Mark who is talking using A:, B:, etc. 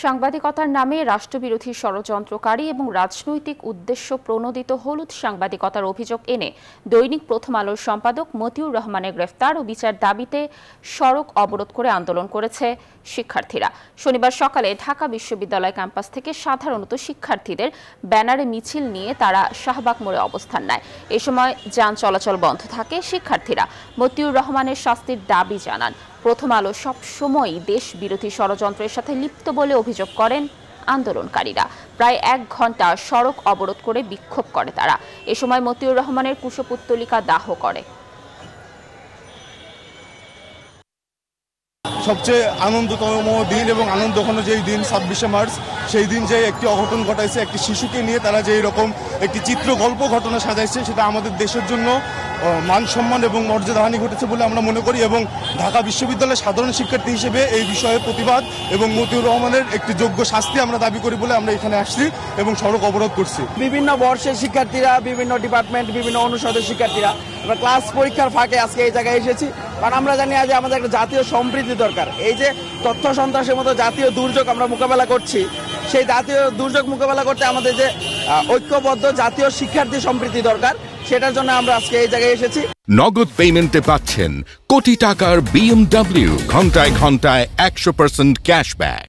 A: সাংবাদিকতার নামে রাষ্ট্রবিরোধী ষড়যন্ত্রকারী এবং রাজনৈতিক উদ্দেশ্য প্রণোদিত হলুদ সাংবাদিকতার অভিযোগ এনে দৈনিক প্রথম আলোর সম্পাদক মতিউর রহমানের গ্রেফতার ও বিচার দাবিতে সড়ক অবরোধ করে আন্দোলন করেছে শিক্ষার্থীরা। শনিবার সকালে ঢাকা বিশ্ববিদ্যালয় ক্যাম্পাস থেকে সাধারণত শিক্ষার্থীদের ব্যানারে মিছিল নিয়ে তারা শাহবাগ মোড়ে অবস্থান নেয়। এ সময় যান চলাচল বন্ধ থাকে শিক্ষার্থীরা। মতিউর রহমানের শাস্তির দাবি জানান। প্রথম আলো সব সময় দেশ বিরোধী ষড়যন্ত্রের সাথে লিপ্ত বলে অভিযোগ করেন আন্দোলনকারীরা। প্রায় এক ঘণ্টা সড়ক অবরোধ করে বিক্ষোভ করে তারা। এ সময় মতিউর রহমানের কুশপুত্তলিকা দাহ করে।
B: সবচেয়ে আনন্দতম দিন এবং আনন্দঘন যেই দিন, ছাব্বিশে মার্চ, সেই দিন যে একটি অঘটন ঘটাইছে, একটি শিশুকে নিয়ে তারা যে এরকম একটি চিত্র গল্প ঘটনা সাজাইছে, সেটা আমাদের দেশের জন্য মান সম্মান এবং মর্যাদাহানি ঘটেছে বলে আমরা মনে করি এবং ঢাকা বিশ্ববিদ্যালয়ের সাধারণ শিক্ষার্থী হিসেবে এই বিষয়ে প্রতিবাদ এবং মতিউর রহমানের একটি যোগ্য শাস্তি আমরা দাবি করি বলে আমরা এখানে আসছি এবং সড়ক অবরোধ করছি।
C: বিভিন্ন বর্ষের শিক্ষার্থীরা, বিভিন্ন ডিপার্টমেন্ট, বিভিন্ন অনুষদের শিক্ষার্থীরা, আমরা ক্লাস পরীক্ষার ফাঁকে আজকে এই জায়গায় এসেছি। কারণ আমরা জানি আজ আমাদের একটা জাতীয় সম্প্রীতি দরকার। এই যে তথ্য সন্ত্রাসের মতো জাতীয় দুর্যোগ আমরা মোকাবেলা করছি, সেই জাতীয় দুর্যোগ মোকাবেলা করতে আমাদের যে ঐক্যবদ্ধ জাতীয় শিক্ষার্থী সম্প্রীতি দরকার, সেটার জন্য আমরা আজকে এই জায়গায় এসেছি।
D: নগদ পেমেন্টে পাচ্ছেন কোটি টাকার বিএমডব্লিউ ঘন্টায় ঘন্টায় একশো পার্সেন্ট ক্যাশব্যাক